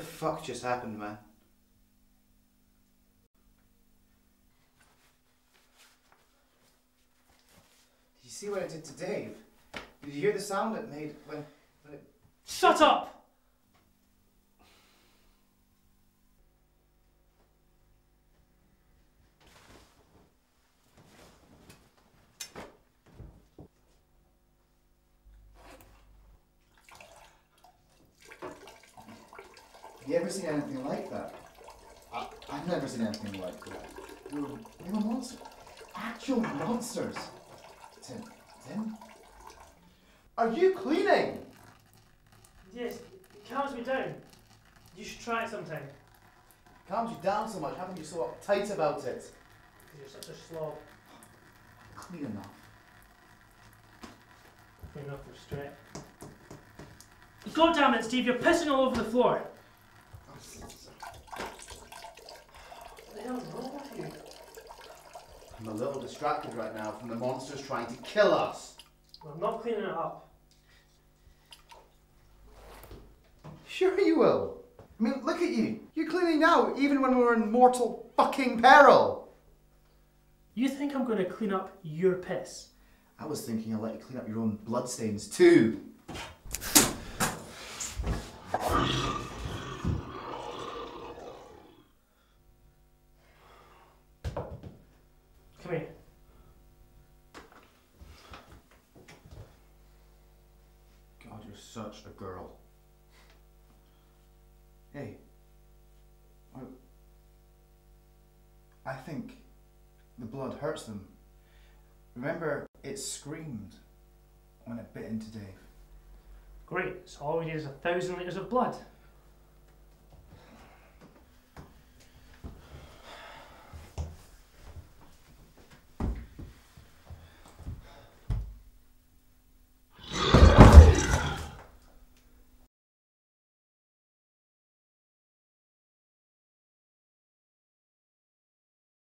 fuck just happened, man? Did you see what it did to Dave? Did you hear the sound it made when, when it... Shut up! You ever seen anything like that? I, I've never seen anything like that. Were, they were monsters. Actual monsters. Tim, Tim? Are you cleaning? Yes, it calms me down. You should try it sometime. Calms you down so much. Come you're so uptight about it? Because you're such a slob. Clean enough. Clean up your straight. God damn it, Steve, you're pissing all over the floor. What the hell's wrong with you? I'm a little distracted right now from the monsters trying to kill us. Well, I'm not cleaning it up. Sure you will. I mean, look at you. You're cleaning now, even when we're in mortal fucking peril. You think I'm going to clean up your piss? I was thinking I'd let you clean up your own bloodstains too. Come here. God, you're such a girl. Hey. I, think the blood hurts them. Remember, it screamed when it bit into Dave. Great, so all we need is a thousand litres of blood.